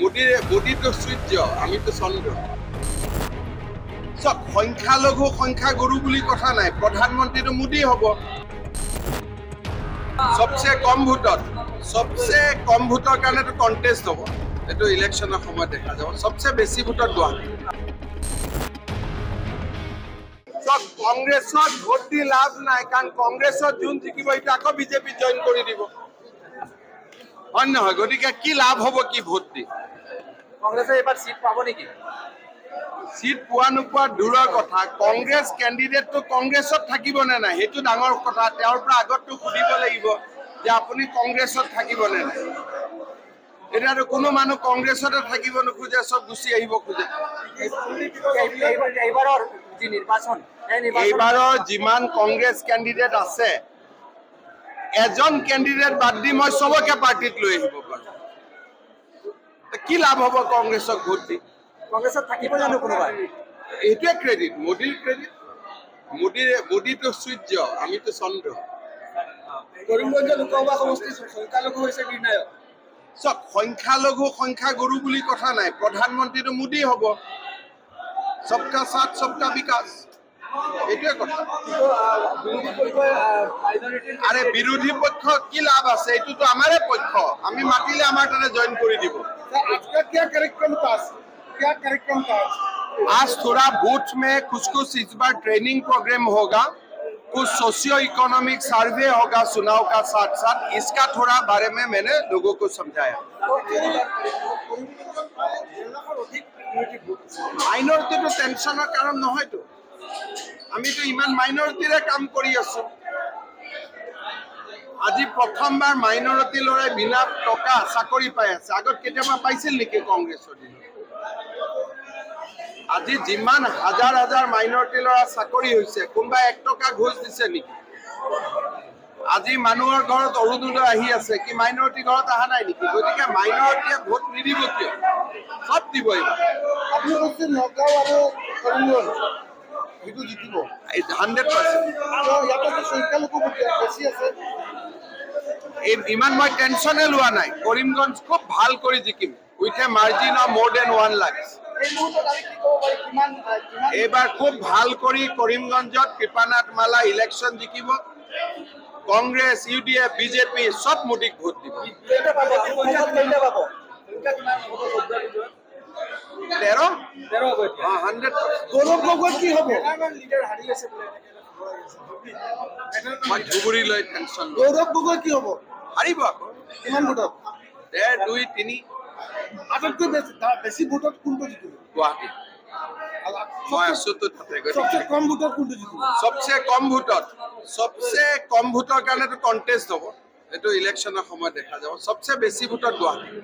মোদীৰে মোদীটো সূৰ্য আমিতো চন্দ্ৰ। চব সংখ্যালঘু সংখ্যাগুৰু বুলি কথা নাই প্ৰধানমন্ত্ৰীটো মোদী হ'ব। চবচে কম ভোটত চবচে কম ভোটৰ কাৰণেতো কণ্টেষ্ট হ'ব। এইটো ইলেকশ্যনৰ সময়ত দেখা যাব। চবচে বেছি ভোটত গুৱাহাটী চব কংগ্ৰেছত ভোট দি লাভ নাই কাৰণ কংগ্ৰেছত যোন জিকিব সেইটো আকৌ বিজেপি জইন কৰি দিব। হয়। নহয় গতিকে কি লাভ হ'ব কি ভোট দি কংগ্ৰেছে এইবাৰ চিট পাব নেকি? চিট পোৱা নোপোৱা দূৰৰ কথা। কংগ্ৰেছ কেণ্ডিডেটটো কংগ্ৰেছত থাকিব নে নাই? সেইটো ডাঙৰ কথা। তেওঁৰ পৰা আগততো সুধিব লাগিব যে আপুনি কংগ্ৰেছত থাকিব নে নাই। এতিয়াতো কোনো মানুহ কংগ্ৰেছতে থাকিব নোখোজে চব গুচি আহিব খোজে। এইবাৰৰ যিমান কংগ্ৰেছ কেণ্ডিডেট আছে এজন কেণ্ডিডেট বাদ দি মই চবকে পাৰ্টিত লৈ আহিব পাৰোঁ। কি লাভ হ'ব কংগ্ৰেছক ভোট দি? কংগ্ৰেছত থাকিব জানো কোনোবাই? এইটোৱে ক্ৰেডিট মোদীৰ ক্ৰেডিট মোদীৰে মোদীটো সূৰ্য আমিতো চন্দ্ৰ। কৰিমগঞ্জ লোকসভা সমষ্টিৰ সংখ্যালঘু হৈছে নিৰ্ণায়ক। চব সংখ্যালঘু সংখ্যাগুৰু বুলি কথা নাই। প্ৰধানমন্ত্ৰীটো মোদী হ'ব। চবকা সাথ চবকা বিকাশ। এইটোৱে কথা কিন্তু আহ, বিৰোধী পক্ষই মাইনৰিটিৰ আৰে বিৰোধী পক্ষ কি লাভ আছে এইটোতো আমাৰে পক্ষ আমি মাতিলে আমাৰ তাতে জইন কৰি দিব आज का क्या कार्यक्रम था क्या कार्यक्रम था आज थोड़ा बूथ में कुछ कुछ इस बार ट्रेनिंग प्रोग्राम होगा कुछ सोशियो इकोनॉमिक सर्वे होगा चुनाव का साथ साथ इसका थोड़ा बारे में मैंने लोगों को समझाया মাইনৰিটিটো টেনশ্যনৰ কাৰণ নহয়তো আমিতো ইমান মাইনৰিটিৰে কাম কৰি আছো। আজি প্ৰথমবাৰ মাইনৰিটি ল'ৰাই বিনা টকা চাকৰি পাই আছে। আগত কেতিয়াবা পাইছিল নেকি কংগ্ৰেছৰ দিনত? আজি যিমান হাজাৰ হাজাৰ মাইনৰিটি ল'ৰা চাকৰি হৈছে কোনোবাই এক টকা ঘোষ দিছে নেকি? আজি মানুহৰ ঘৰত অৰুণোদয় আহি আছে কি মাইনৰিটি ঘৰত অহা নাই নেকি? গতিকে মাইনৰিটিয়ে ভোট নিদিব কিয়? চব দিব এইবাৰ। সেইটো জিতিব হাণ্ড্ৰেড পাৰ্চেণ্ট বেছি আছে। ইমান মই টেনশ্যনে লোৱা নাই। কৰিমগঞ্জ খুব ভাল কৰি জিকিম। With a margin of more than one lakh এইবাৰ খুব ভাল কৰি কৰিমগঞ্জত কৃপানাথ মালা ইলেকশ্যন জিকিব। Congress U D F BJP চব মোদীক ভোট দিব। তেৰ? হাণ্ড্ৰেড গৌৰৱ গগৈ কি হ'ব? লিডাৰ হাৰি আছে বোলে মই ধুবুৰী লৈ টেনশ্যন লওঁ গৌৰৱ গগৈ কি হ'ব? হাৰিব আকৌ। কিমান ভোটত? ডেৰ দুই তিনি। আটাইতকৈ বেছি বেছি ভোটত কোনটো জিকিব? গুৱাহাটী। কম ভোটত কোনটো জিকিব? কম ভোটত। কম ভোটৰ কাৰণেতো কণ্টেষ্ট হ'ব। এইটো ইলেকশ্যনৰ সময়ত দেখা যাব। চবচে বেছি ভোটত গুৱাহাটী।